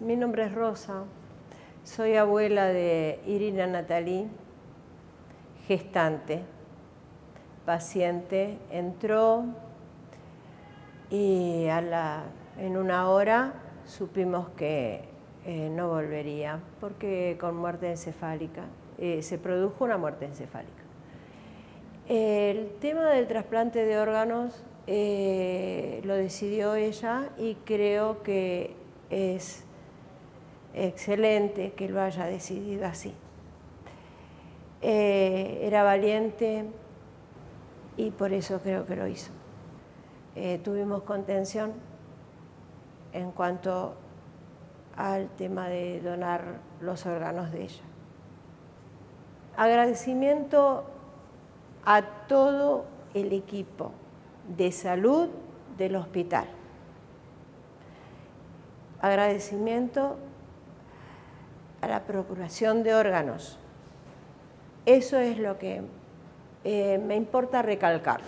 Mi nombre es Rosa, soy abuela de Irina Natalí, gestante, paciente, entró y en una hora supimos que eh, no volvería, porque con muerte encefálica, eh, se produjo una muerte encefálica. El tema del trasplante de órganos eh, lo decidió ella y creo que es excelente que lo haya decidido así. era valiente y por eso creo que lo hizo. tuvimos contención en cuanto al tema de donar los órganos de ella. Agradecimiento a todo el equipo de salud del hospital. Agradecimiento la procuración de órganos. Eso es lo que eh, me importa recalcar,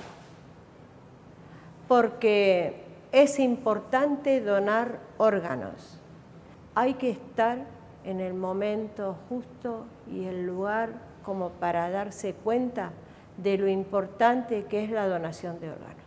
porque es importante donar órganos hay que estar en el momento justo y el lugar como para darse cuenta de lo importante que es la donación de órganos.